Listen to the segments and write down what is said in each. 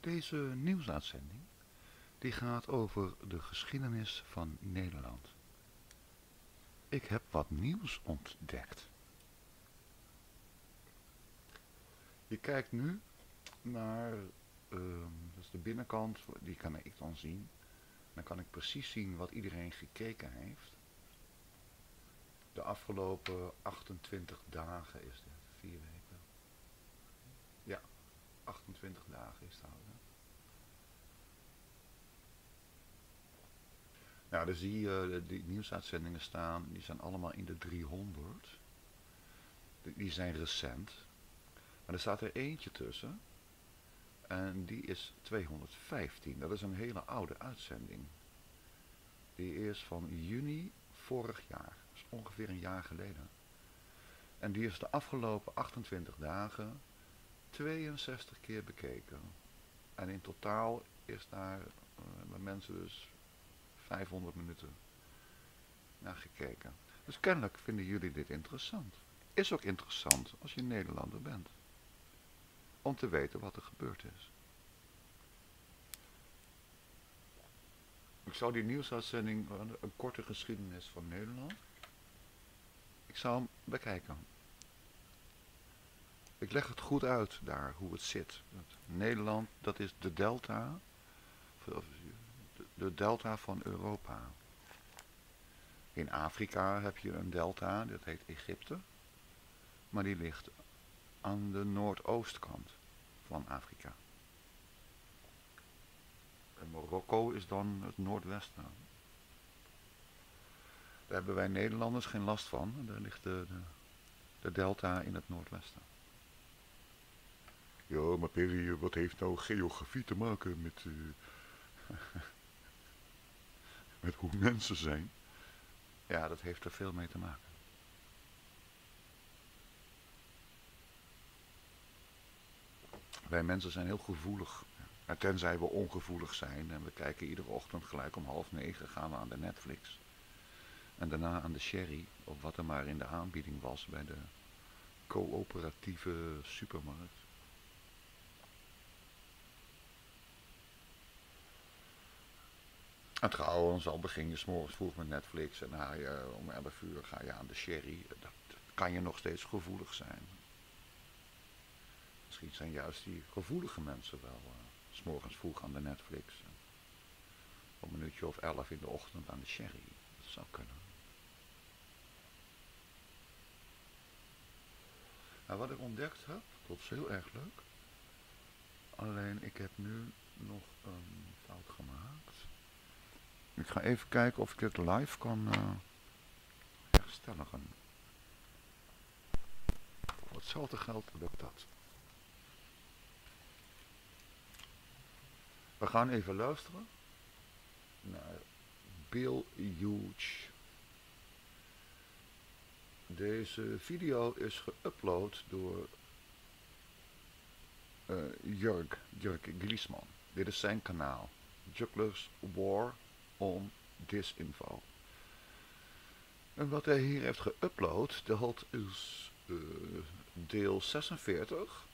Deze nieuwsuitzending die gaat over de geschiedenis van Nederland. Ik heb wat nieuws ontdekt. Je kijkt nu naar ehm, dat is de binnenkant, die kan ik dan zien. Dan kan ik precies zien wat iedereen gekeken heeft. De afgelopen 28 dagen is dit, vier weken. Ja, 28 dagen is het al. Nou, dan zie je die nieuwsuitzendingen staan, die zijn allemaal in de 300. Die zijn recent. Maar er staat er eentje tussen. En die is 215. Dat is een hele oude uitzending. Die is van juni vorig jaar. Dat is ongeveer een jaar geleden. En die is de afgelopen 28 dagen 62 keer bekeken. En in totaal is daar uh, mensen dus 500 minuten naar gekeken. Dus kennelijk vinden jullie dit interessant. Is ook interessant als je Nederlander bent. Om te weten wat er gebeurd is. Ik zou die nieuwsuitzending, een korte geschiedenis van Nederland. Ik zou hem bekijken. Ik leg het goed uit daar, hoe het zit. Nederland, dat is de delta de delta van Europa. In Afrika heb je een delta, dat heet Egypte. Maar die ligt aan de noordoostkant van Afrika. En Marokko is dan het noordwesten. Daar hebben wij Nederlanders geen last van. Daar ligt de, de, de delta in het noordwesten. Ja, maar Perry, wat heeft nou geografie te maken met... Uh, met hoe mensen zijn. Ja, dat heeft er veel mee te maken. Wij mensen zijn heel gevoelig. tenzij we ongevoelig zijn en we kijken iedere ochtend gelijk om half negen gaan we aan de Netflix. En daarna aan de sherry, of wat er maar in de aanbieding was bij de coöperatieve supermarkt. En trouwens, al begin je s'morgens vroeg met Netflix en je om 11 uur ga je aan de sherry. Dat kan je nog steeds gevoelig zijn. Misschien zijn juist die gevoelige mensen wel uh, s'morgens vroeg aan de Netflix. Om een uurtje of 11 in de ochtend aan de sherry. Dat zou kunnen. Nou, wat ik ontdekt heb, dat is heel erg leuk. Alleen ik heb nu nog een fout gemaakt. Ik ga even kijken of ik dit live kan uh, herstellen. Voor hetzelfde geld lukt dat. We gaan even luisteren naar Bill Huge. Deze video is geüpload door uh, Jörg, Jörg Griesman. Dit is zijn kanaal. Jugglers War on disinfo. En wat hij hier heeft geüpload, dat is uh, deel 46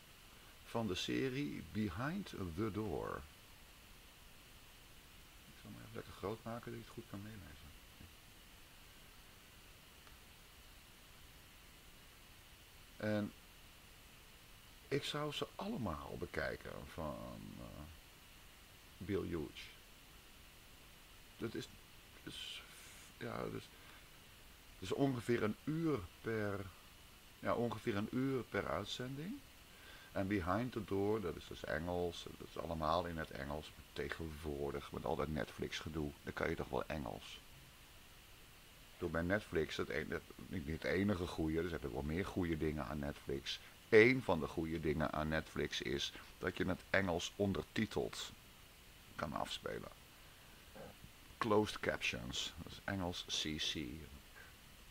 van de serie Behind the Door. Ik zal hem even lekker groot maken dat je het goed kan meelezen. En ik zou ze allemaal bekijken van uh, Bill Huge dat is, is ja, dus, is ongeveer een uur per, ja, ongeveer een uur per uitzending. En Behind the Door, dat is dus Engels, dat is allemaal in het Engels tegenwoordig, met al dat Netflix gedoe, dan kan je toch wel Engels. Door bij Netflix, het, een, niet het enige goede, er zijn wel meer goede dingen aan Netflix. Eén van de goede dingen aan Netflix is dat je het Engels ondertiteld kan afspelen closed captions. Dat is Engels CC.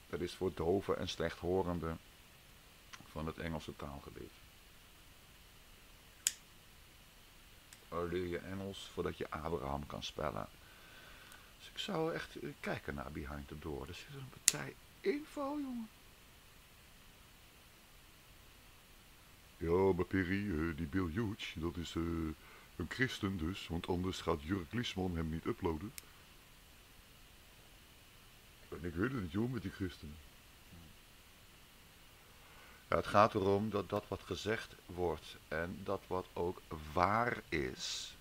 Dat is voor doven en slechthorenden van het Engelse taalgebied. leer je Engels voordat je Abraham kan spellen. Dus ik zou echt eh, kijken naar Behind the Door. Er zit een partij info, jongen. Ja, maar Perry, uh, die Bill Huge, dat is uh, Een christen dus, want anders gaat Jurk Liesman hem niet uploaden. En ik weet het niet joh, met die christenen. Ja, het gaat erom dat dat wat gezegd wordt en dat wat ook waar is,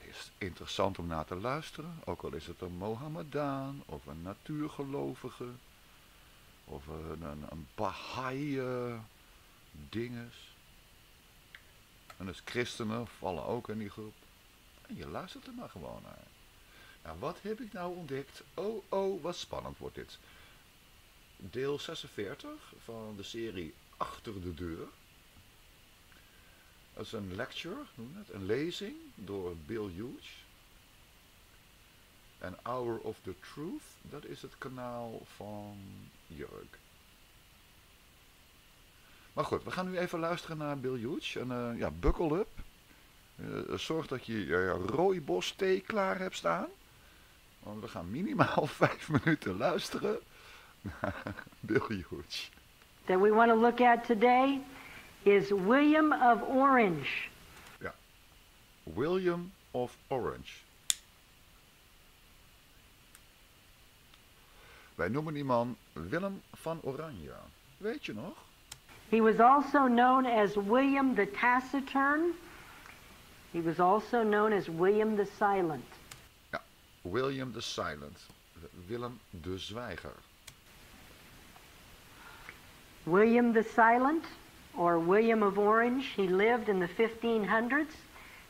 is interessant om naar te luisteren. Ook al is het een Mohammedaan of een natuurgelovige of een, een, een Baha'i uh, dinges. En dus christenen vallen ook in die groep. En je luistert er maar gewoon naar. Wat heb ik nou ontdekt? Oh, oh, wat spannend wordt dit. Deel 46 van de serie Achter de Deur. Dat is een lecture, noem het, een lezing door Bill Hughes. En Hour of the Truth, dat is het kanaal van Jurk. Maar goed, we gaan nu even luisteren naar Bill Hughes. En uh, ja, buckle up. Uh, zorg dat je uh, rooibos thee klaar hebt staan. Want we gaan minimaal vijf minuten luisteren naar Bill Hughes. That we want to look at today is William of Orange. Ja, William of Orange. Wij noemen die man Willem van Oranje. Weet je nog? He was also known as William the Taciturn. He was also known as William the Silent. William the Silent. Willem de Zwijger. William the Silent, or William of Orange, he lived in the 1500s.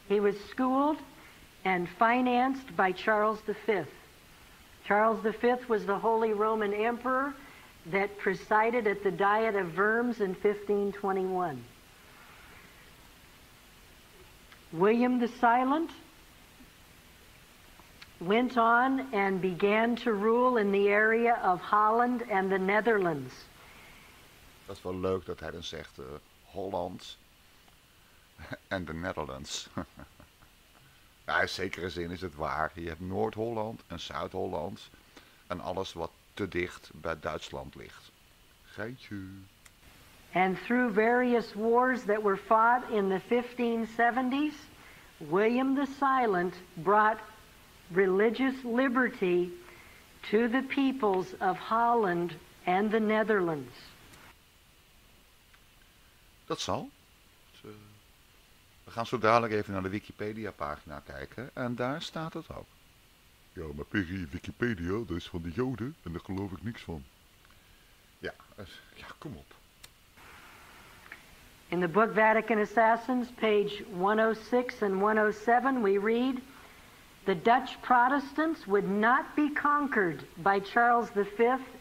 He was schooled and financed by Charles V. Charles V was the Holy Roman Emperor that presided at the Diet of Worms in 1521. William the Silent went on and began to rule in the area of Holland and the Netherlands. Dat is wel leuk dat hij dan zegt uh, Holland en de Netherlands. ja, in zekere zin is het waar. Je hebt Noord-Holland en Zuid-Holland en alles wat te dicht bij Duitsland ligt. Geintje. And through various wars that were fought in the 1570s, William the Silent brought religious liberty to the peoples of Holland and the Netherlands. Dat zal. We gaan zo dadelijk even naar de Wikipedia-pagina kijken en daar staat het ook. Ja, maar Piggy, Wikipedia, dat is van de Joden en daar geloof ik niks van. Ja, ja, kom op. In the book Vatican Assassins, page 106 and 107, we read, The Dutch Protestants would not be conquered by Charles V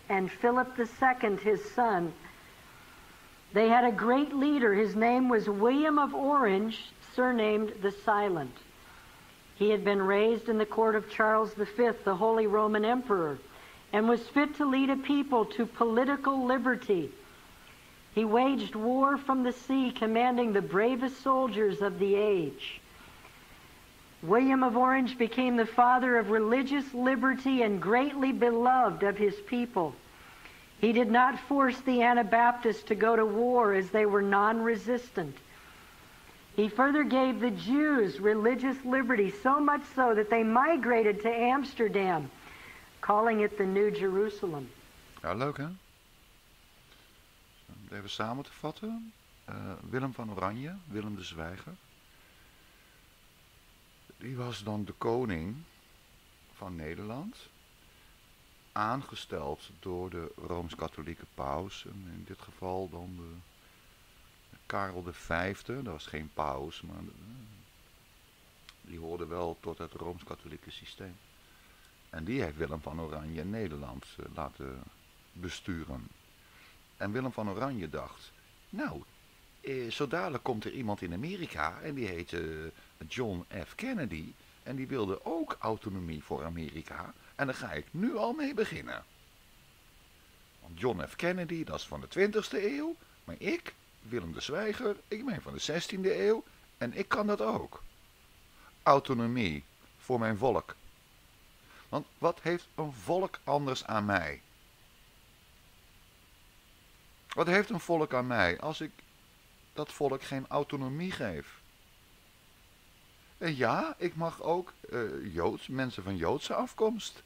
and Philip II, his son. They had a great leader. His name was William of Orange, surnamed the Silent. He had been raised in the court of Charles V, the Holy Roman Emperor, and was fit to lead a people to political liberty. He waged war from the sea, commanding the bravest soldiers of the age. William of Orange became the father of religious liberty and greatly beloved of his people. He did not force the Anabaptists to go to war as they were non resistant. He further gave the Jews religious liberty, so much so that they migrated to Amsterdam, calling it the New Jerusalem. Ja, leuk hè? Even samen te vatten. Uh, Willem van Oranje, Willem de Zwijger. Die was dan de koning van Nederland. Aangesteld door de Rooms-Katholieke paus. En in dit geval dan de Karel V, dat was geen paus, maar die hoorde wel tot het Rooms-Katholieke systeem. En die heeft Willem van Oranje Nederland uh, laten besturen. En Willem van Oranje dacht, nou, eh, zo dadelijk komt er iemand in Amerika en die heet uh, John F. Kennedy. En die wilde ook autonomie voor Amerika. En daar ga ik nu al mee beginnen. Want John F. Kennedy, dat is van de 20e eeuw. Maar ik, Willem de Zwijger, ik ben van de 16e eeuw en ik kan dat ook. Autonomie voor mijn volk. Want wat heeft een volk anders aan mij? Wat heeft een volk aan mij als ik dat volk geen autonomie geef? En ja, ik mag ook uh, Joods, mensen van Joodse afkomst.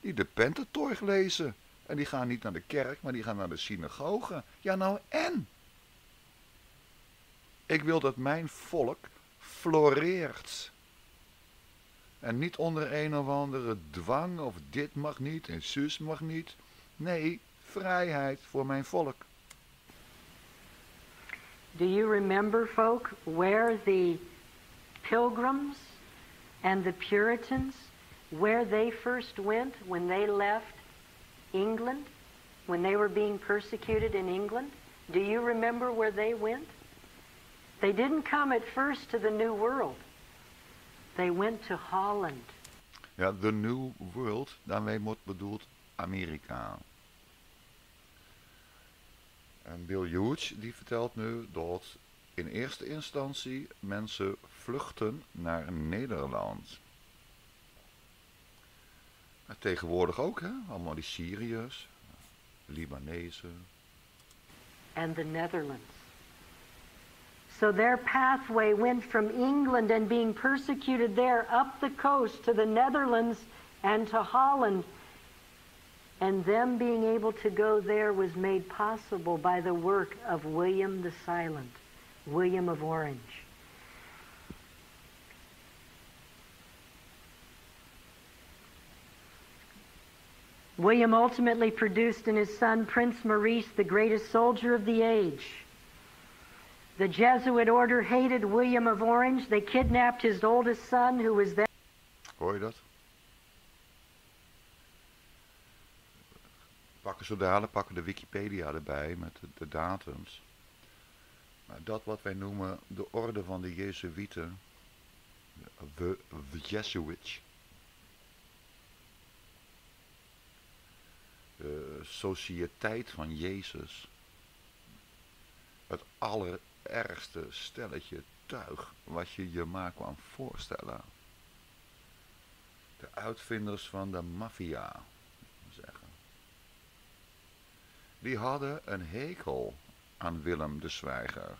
Die de Pentateuch lezen. En die gaan niet naar de kerk, maar die gaan naar de synagoge. Ja, nou en? Ik wil dat mijn volk floreert. En niet onder een of andere dwang of dit mag niet en zus mag niet. Nee, vrijheid voor mijn volk. Do you remember, folk, where the pilgrims and the Puritans, where they first went when they left England, when they were being persecuted in England? Do you remember where they went? They didn't come at first to the New World. They went to Holland. Ja, the New World, daarmee wordt bedoeld Amerika. En Bill Hughes die vertelt nu dat in eerste instantie mensen vluchten naar Nederland. Maar tegenwoordig ook, hè? Allemaal die Syriërs, Libanezen. And the Netherlands. So their pathway went from England and being persecuted there up the coast to the Netherlands and to Holland. And them being able to go there was made possible by the work of William the Silent, William of Orange. William ultimately produced in his son Prince Maurice the greatest soldier of the age. The Jesuit order hated William of Orange. They kidnapped his oldest son, who was then. Hoor je dat? Pakken pakken de Wikipedia erbij met de, datums. Maar dat wat wij noemen de orde van de Jezuïeten, de, de Jesuits, de Sociëteit van Jezus, het allerergste stelletje tuig wat je je maar kwam voorstellen. De uitvinders van de maffia, zeggen. Die hadden een hekel aan Willem de Zwijger.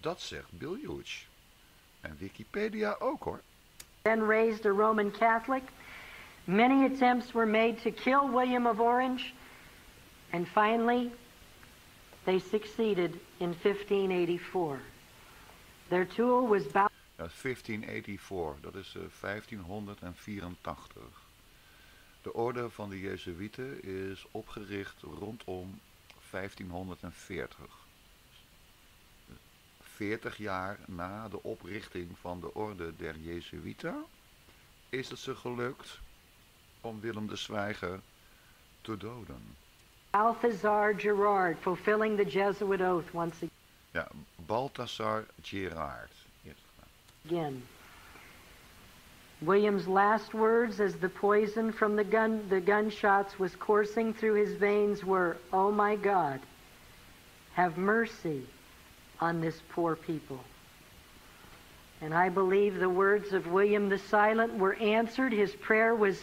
Dat zegt Bill Hughes. En Wikipedia ook hoor. Then raised a Roman Catholic. Many attempts were made to kill William of Orange. And finally, they succeeded in 1584. Their tool was bound. Ja, 1584, dat is uh, 1584. De orde van de Jezuïeten is opgericht rondom 1540. 40 jaar na de oprichting van de orde der Jezuïeten is het ze gelukt om Willem de Zwijger te doden. Balthazar Gerard, fulfilling the Jesuit oath once Ja, Balthazar Gerard. Again. William's last words as the poison from the gun the gunshots was coursing through his veins were, "Oh my God, have mercy on this poor people." And I believe the words of William the Silent were answered. His prayer was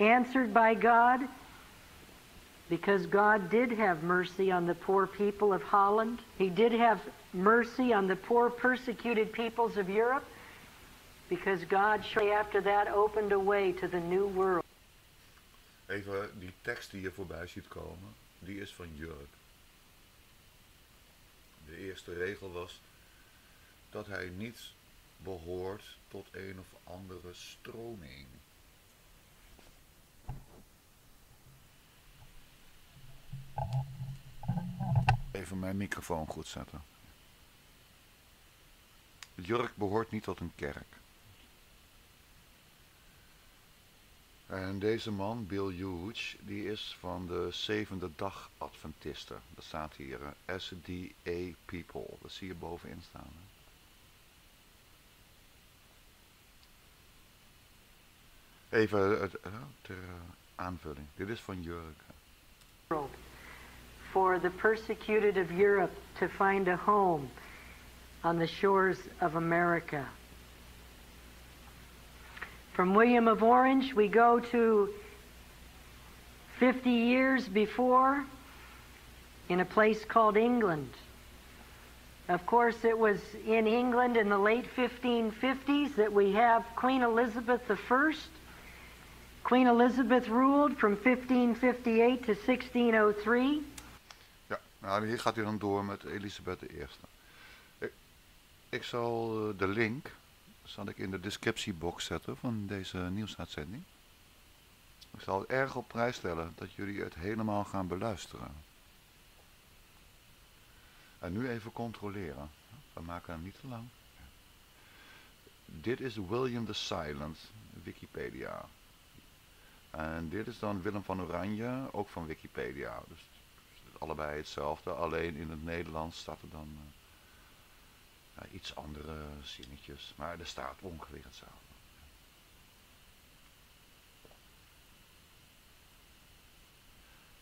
answered by God because God did have mercy on the poor people of Holland. He did have mercy on the poor persecuted peoples of Europe because God shortly after that opened a way to the new world. Even die tekst die je voorbij ziet komen, die is van Jurk. De eerste regel was dat hij niet behoort tot een of andere stroming. Even mijn microfoon goed zetten. Jurk behoort niet tot een kerk. En deze man, Bill Hughes, die is van de zevende dag Adventisten. Dat staat hier, eh, SDA People. Dat zie je bovenin staan. Even het, eh, ter eh, aanvulling. Dit is van world for the persecuted of Europe to find a home on the shores of America. From William of Orange, we go to 50 years before in a place called England. Of course, it was in England in the late 1550s that we have Queen Elizabeth I. Queen Elizabeth ruled from 1558 to 1603. Ja, nou hier gaat hij dan door met Elisabeth I. Ik, ik zal eh, de link zal ik in de descriptiebox zetten van deze nieuwsuitzending. Ik zal het erg op prijs stellen dat jullie het helemaal gaan beluisteren. En nu even controleren. We maken hem niet te lang. Dit is William the Silent, Wikipedia. En dit is dan Willem van Oranje, ook van Wikipedia. Dus allebei hetzelfde, alleen in het Nederlands staat er dan uh, iets andere zinnetjes. Maar er staat ongeveer hetzelfde.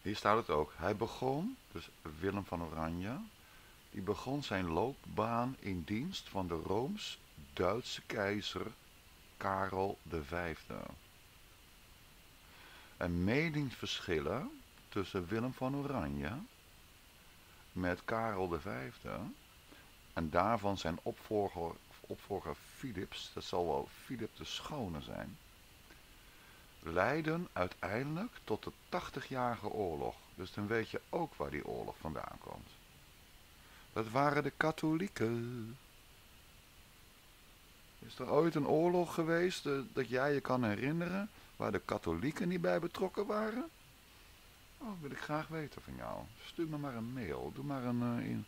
Hier staat het ook. Hij begon, dus Willem van Oranje, die begon zijn loopbaan in dienst van de Rooms-Duitse keizer Karel V. En meningsverschillen tussen Willem van Oranje met Karel V en daarvan zijn opvolger, opvolger Philips, dat zal wel Philip de Schone zijn, leiden uiteindelijk tot de 80-jarige oorlog. Dus dan weet je ook waar die oorlog vandaan komt. Dat waren de katholieken. Is er ooit een oorlog geweest uh, dat jij je kan herinneren waar de katholieken niet bij betrokken waren? Oh, wil ik graag weten van jou. Stuur me maar een mail. Doe maar een... Uh, in...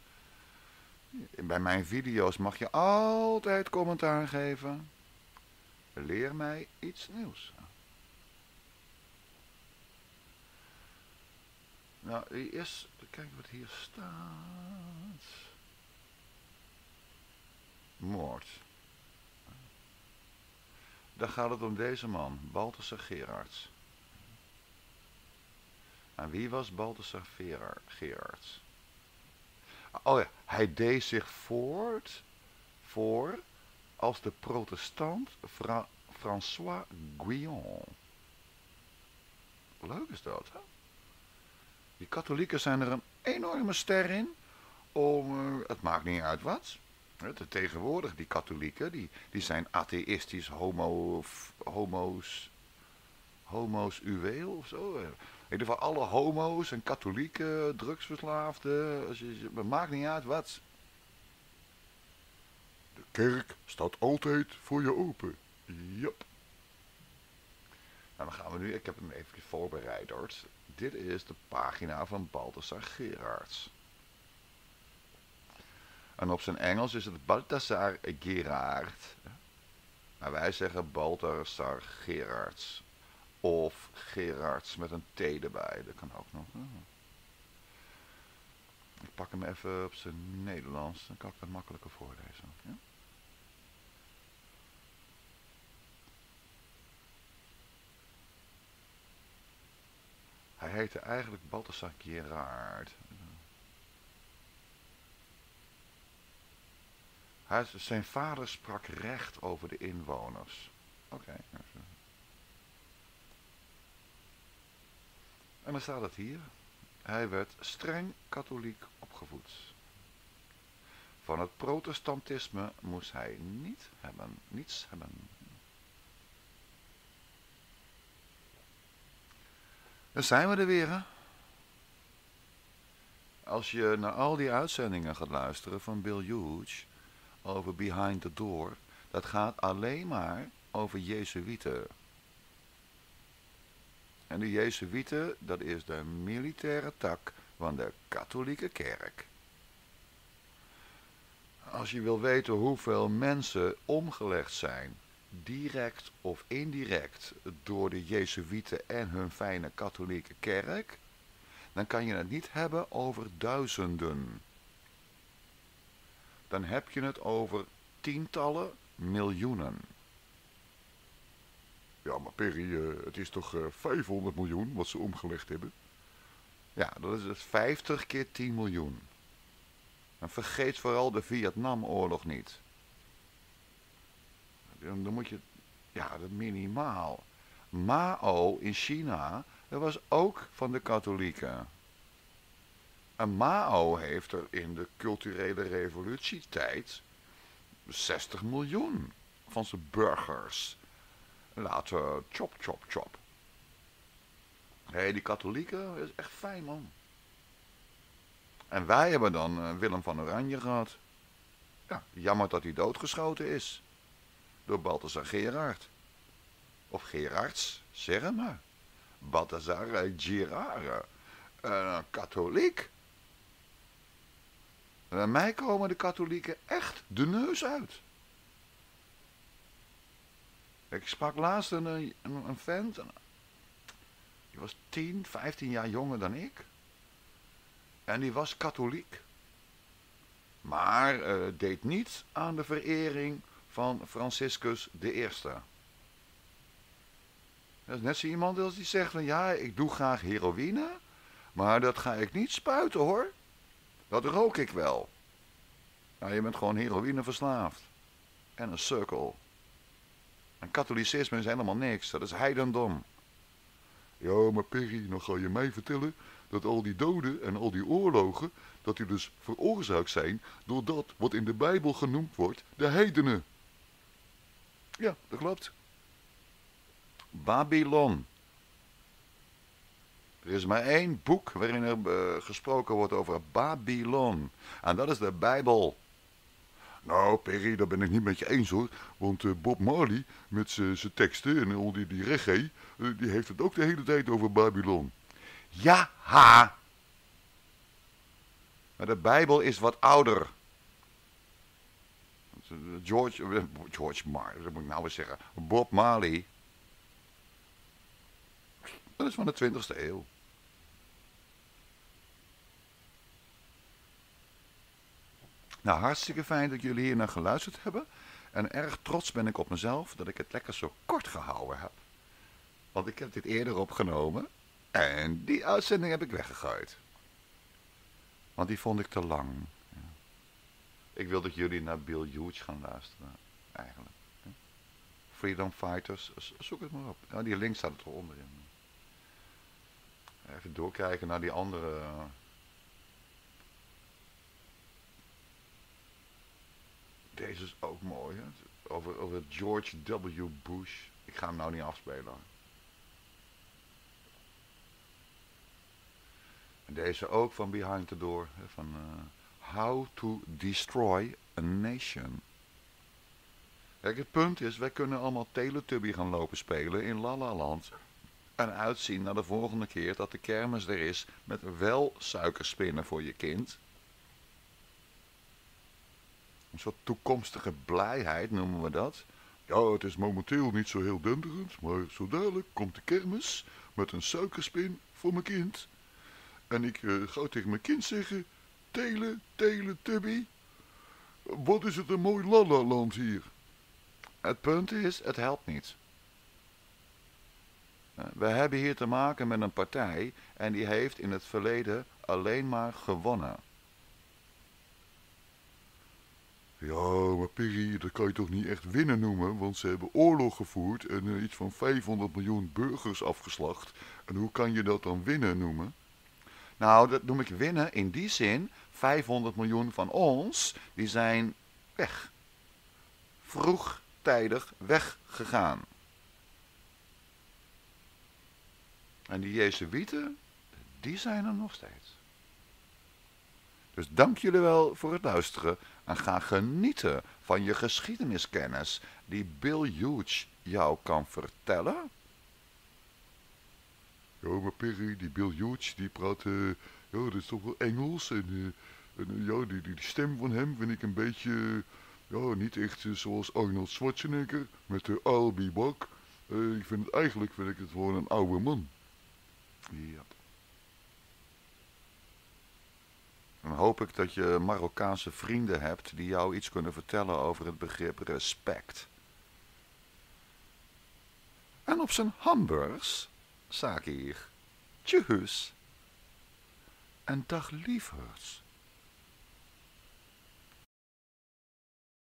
Bij mijn video's mag je altijd commentaar geven. Leer mij iets nieuws. Nou, eerst kijken wat hier staat. Moord. Daar gaat het om deze man, Balthasar Gerards. En wie was Balthasar Gerards? Oh ja, hij deed zich voort voor als de protestant Fra François Guillon. Leuk is dat, hè? Die katholieken zijn er een enorme ster in. Om, uh, het maakt niet uit wat. De tegenwoordig, die katholieken, die, die zijn atheïstisch, homo, homo's, homo's uweel of zo. In ieder geval alle homo's en katholieken, drugsverslaafden, het maakt niet uit wat. De kerk staat altijd voor je open. Jop. Nou, dan gaan we nu, ik heb hem even voorbereid hoor. Dit is de pagina van Balthasar Gerards. En op zijn Engels is het Balthasar Gerard. Maar wij zeggen Balthasar Gerards. Of Gerards met een T erbij. Dat kan ook nog. Ik pak hem even op zijn Nederlands. Dan kan ik dat makkelijker voorlezen. Ja? Hij heette eigenlijk Balthasar Gerard. Zijn vader sprak recht over de inwoners. Oké. En dan staat het hier. Hij werd streng katholiek opgevoed. Van het protestantisme moest hij niet hebben, niets hebben. Dan zijn we er weer, hè? Als je naar al die uitzendingen gaat luisteren van Bill Hughes over Behind the Door, dat gaat alleen maar over Jezuïeten. En de Jezuïeten, dat is de militaire tak van de katholieke kerk. Als je wil weten hoeveel mensen omgelegd zijn direct of indirect door de Jezuïeten en hun fijne katholieke kerk, dan kan je het niet hebben over duizenden. Dan heb je het over tientallen miljoenen. Ja, maar Perry, uh, het is toch uh, eh, 500 miljoen wat ze omgelegd hebben? Ja, dat is het 50 keer 10 miljoen. En vergeet vooral de Vietnamoorlog niet dan moet je, ja, dat minimaal. Mao in China, dat was ook van de katholieken. En Mao heeft er in de culturele revolutietijd 60 miljoen van zijn burgers laten chop, chop, chop. Hé, hey, die katholieken is echt fijn, man. En wij hebben dan uh, Willem van Oranje gehad. Ja, jammer dat hij doodgeschoten is. Door Balthasar Gerard. Of Gerards, zeg maar. Balthasar Gerard. Een katholiek. En bij mij komen de katholieken echt de neus uit. Ik sprak laatst een, een, een vent. Die was 10, 15 jaar jonger dan ik. En die was katholiek. Maar uh, deed niet aan de verering van Franciscus I. Dat is net zo iemand als die zegt van ja, ik doe graag heroïne, maar dat ga ik niet spuiten hoor. Dat rook ik wel. Nou, je bent gewoon heroïne verslaafd. En een cirkel. En katholicisme is helemaal niks, dat is heidendom. Ja, maar Perry, nog ga je mij vertellen dat al die doden en al die oorlogen, dat die dus veroorzaakt zijn door dat wat in de Bijbel genoemd wordt, de heidenen. Ja, dat klopt. Babylon. Er is maar één boek waarin er uh, gesproken wordt over Babylon. En dat is de Bijbel. Nou, Perry, daar ben ik niet met je eens hoor. Want uh, Bob Marley met zijn teksten en al die, die reggae, uh, die heeft het ook de hele tijd over Babylon. Ja, ha! Maar de Bijbel is wat ouder. George, George Marley, dat moet ik nou eens zeggen. Bob Marley. Dat is van de 20e eeuw. Nou, hartstikke fijn dat jullie hier naar geluisterd hebben. En erg trots ben ik op mezelf dat ik het lekker zo kort gehouden heb. Want ik heb dit eerder opgenomen en die uitzending heb ik weggegooid. Want die vond ik te lang. Ik wil dat jullie naar Bill Hughes gaan luisteren, eigenlijk. Freedom Fighters, zoek het maar op. Ja, die link staat er onderin. Even doorkijken naar die andere Is ook mooi. Over, over George W. Bush. Ik ga hem nou niet afspelen. En deze ook van Behind the Door. Van uh, How to Destroy a Nation. Kijk, het punt is, wij kunnen allemaal Teletubby gaan lopen spelen in La La Land. En uitzien naar de volgende keer dat de kermis er is met wel suikerspinnen voor je kind. Een soort toekomstige blijheid noemen we dat. Ja, het is momenteel niet zo heel denderend, maar zo dadelijk komt de kermis met een suikerspin voor mijn kind. En ik uh, ga tegen mijn kind zeggen, telen, telen, tubby. Wat is het een mooi lalaland hier. Het punt is, het helpt niet. Eh, we hebben hier te maken met een partij en die heeft in het verleden alleen maar gewonnen. Ja, maar Perry, dat kan je toch niet echt winnen noemen, want ze hebben oorlog gevoerd en uh, iets van 500 miljoen burgers afgeslacht. En hoe kan je dat dan winnen noemen? Nou, dat noem ik winnen in die zin, 500 miljoen van ons, die zijn weg. Vroegtijdig weggegaan. En die Jezuïeten, die zijn er nog steeds. Dus dank jullie wel voor het luisteren en ga genieten van je geschiedeniskennis die Bill Hughes jou kan vertellen. Ja, maar Perry, die Bill Hughes, die praat, uh, ja, dat is toch wel Engels. En, uh, en ja, die, die, stem van hem vind ik een beetje, ja, niet echt zoals Arnold Schwarzenegger met de I'll be back. ik vind het eigenlijk, vind ik het gewoon een oude man. Ja. Dan hoop ik dat je Marokkaanse vrienden hebt die jou iets kunnen vertellen over het begrip respect. En op zijn hamburgers, hier, tjus. En dag lievers.